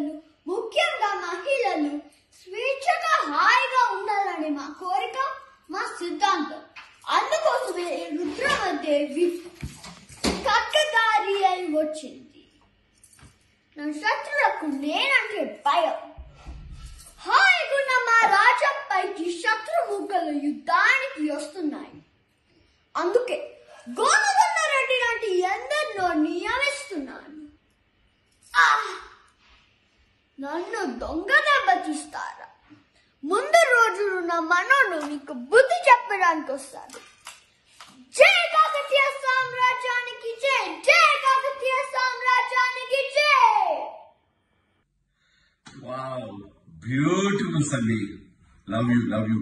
పిల్లలు ముఖ్యంగా మహిళలు స్వేచ్ఛగా హాయిగా ఉండాలని మా కోరిక మా సిద్ధాంతం. అందుకోసమే రుద్రమదేవి కక్కదారి అయి వచ్చింది. నా శత్రులకు నేనంటే భయం. హాయిగున్న మా రాజంపైకి శత్రు ముగ్గులు యుద్ధానికి వస్తున్నాయి. అందుకే గో నన్ను దొంగ దెబ్బతీస్తారా ముందు రోజు నా మనోడు నీకు బుద్ధి చెప్పడానికి వస్తాడు జై కాకతీయ సామ్రాజ్యానికి జై జై కాకతీయ సామ్రాజ్యానికి జై wow beautiful Sunny. Love you, love you.